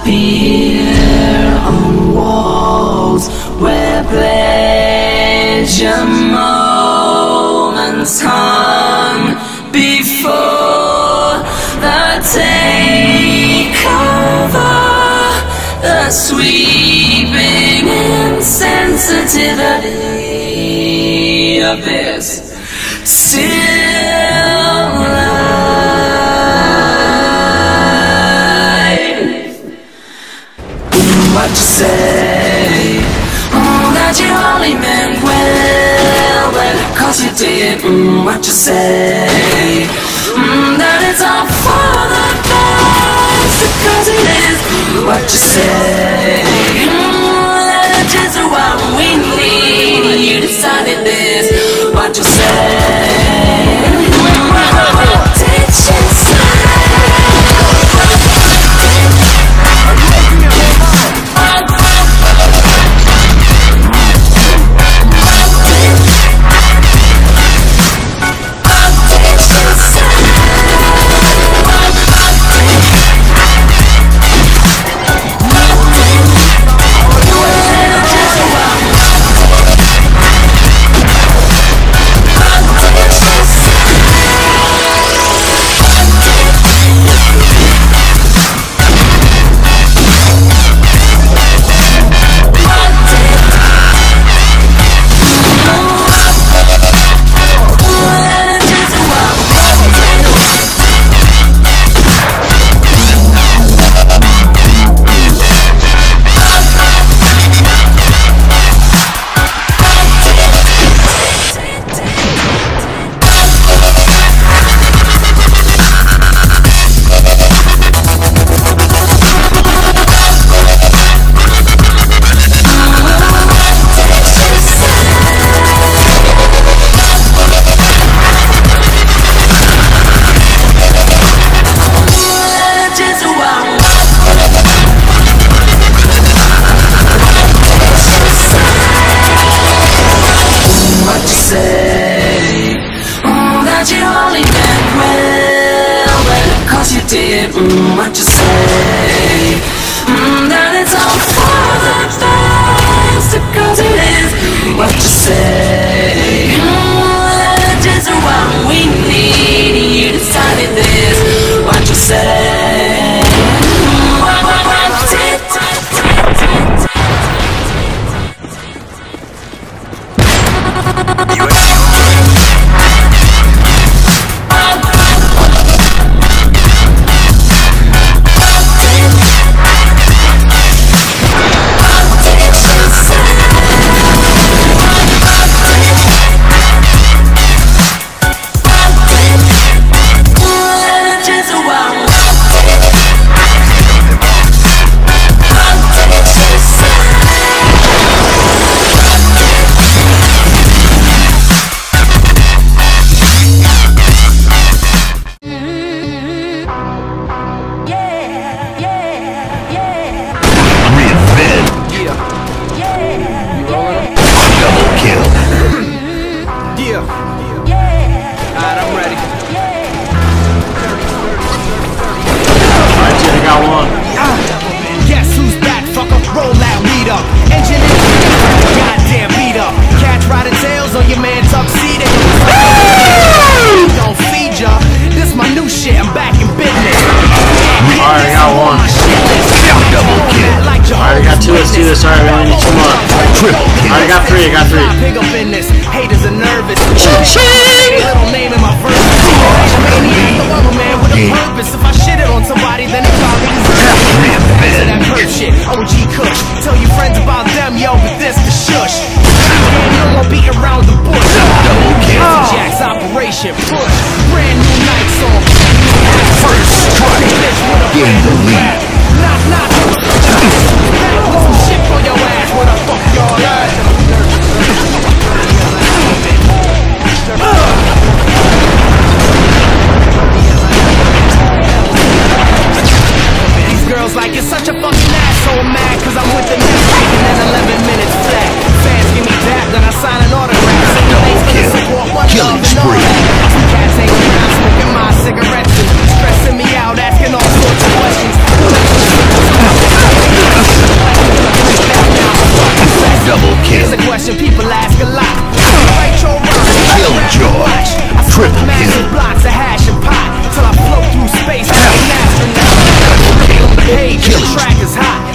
appear on walls where pleasure moments hung before the takeover, the sweeping insensitivity of this still did. Mm, what you say? Mm, that it's all for the best, because it is. Mm, what you say? Mm, what you say. Mm, that it's all two. Let's. Alright, we only need two more. Triple kill. I got three. I got three. Pick up in this. Haters are nervous. Little name in my verse. Maniac, the lover man with a purpose. If I shit it on somebody, then it probably deserves That perp shit, OG Kush. Tell your friends about them, yo, but this the shush. Man, you won't beat around the bush. Double kill. Jack's operation push. Brand new night song. First strike. Bitch with a Gain brand the lead. Stash the blocks of hash and pot Till I float through space. Like an astronaut Page, the track is hot.